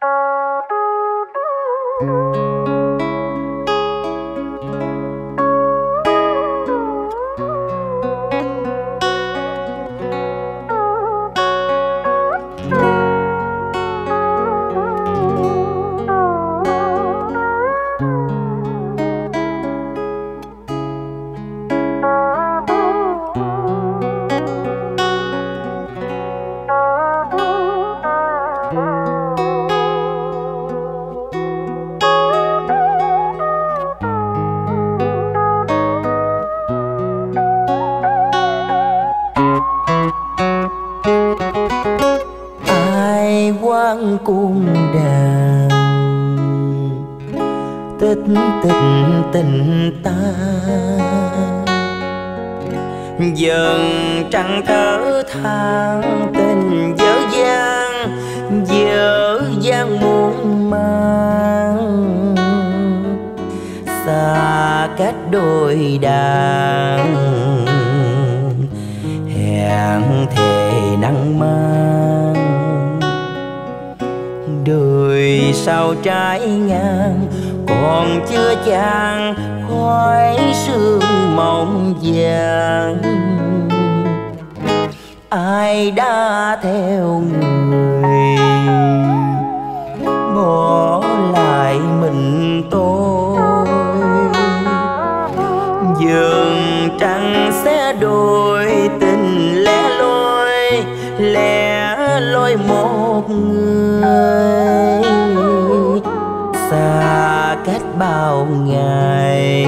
thank mm-hmm. you cung đàn. Tết tình tình ta. Dần trăng thở than tình dở dang dở dang muôn mang xa cách đôi đàn trái ngang, còn chưa chan khói sương mộng vàng. Ai đã theo người, bỏ lại mình tôi. Dường trăng sẽ đôi tình lẻ loi lẻ loi một người. Bao ngày.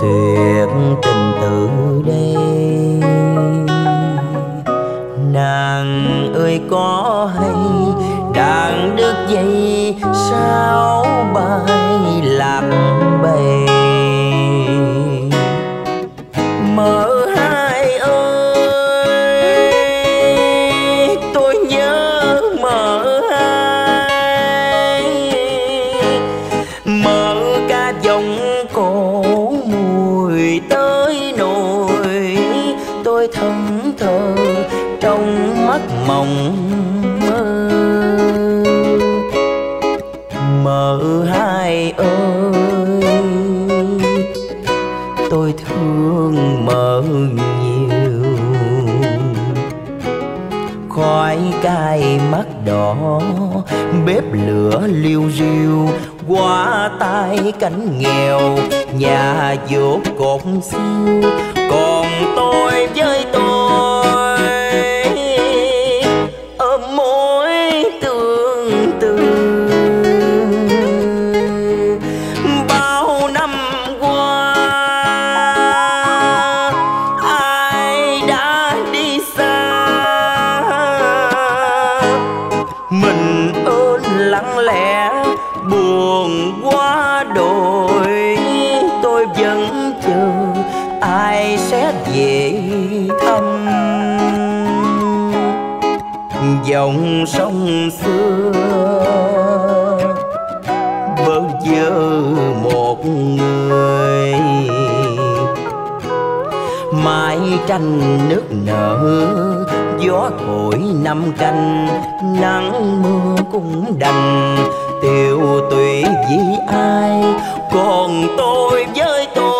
Tuyệt tình từ đây nàng ơi có hay đang đứt dây khói cay mắt đỏ, bếp lửa liêu riêu qua tay cánh nghèo, nhà dốt cột siêu. Còn tôi với tôi ôm mối tương tư bao năm qua, ai đã đi thăm. Dòng sông xưa bớt vơ một người. Mái tranh nước nở, gió thổi năm canh, nắng mưa cũng đành. Tiêu tùy vì ai, còn tôi với tôi.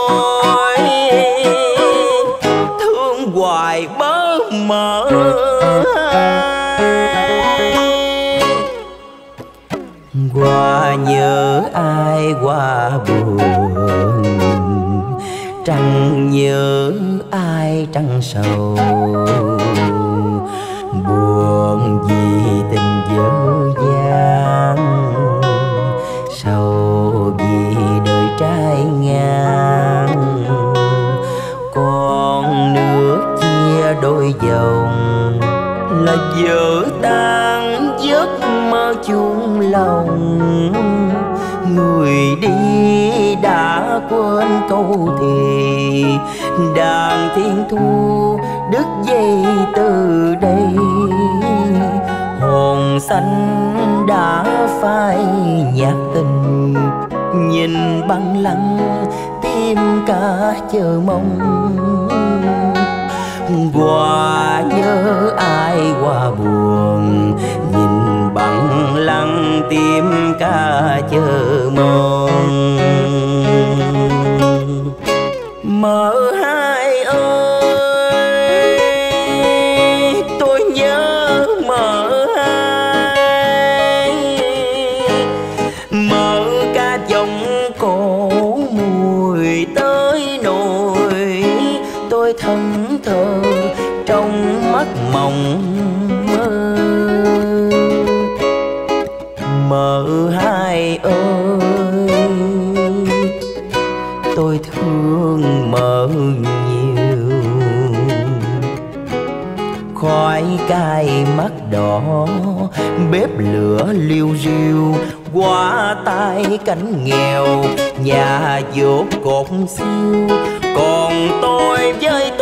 Qua nhớ ai qua buồn trăng nhớ ai trăng sầu. Buồn vì tình dở đàn thiên thu đứt dây từ đây. Hồn xanh đã phai nhạc tình, nhìn băng lăng tim cả chờ mong qua nhớ ai qua buồn, nhìn băng lăng tim ca chờ mong khói cay mắt đỏ. Bếp lửa liêu riêu, qua tay cánh nghèo, nhà dốt cột siêu. Còn tôi với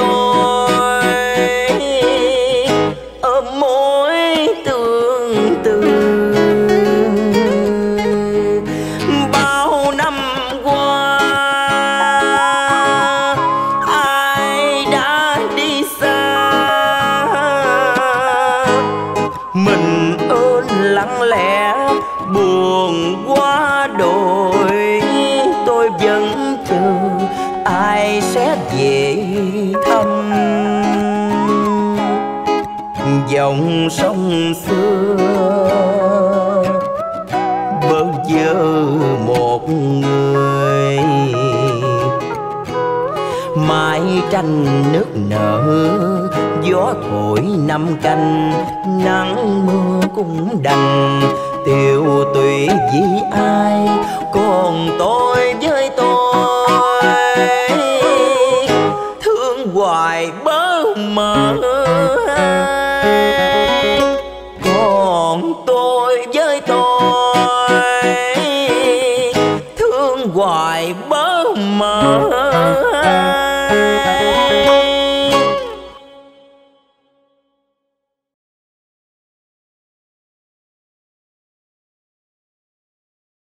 về thăm. Dòng sông xưa bơ vơ một người. Mái tranh nước nở, gió thổi năm canh. Nắng mưa cũng đành tiêu tùy vì ai. Còn tôi với tôi mơ còn tôi với tôi thương hoài bơ mơ.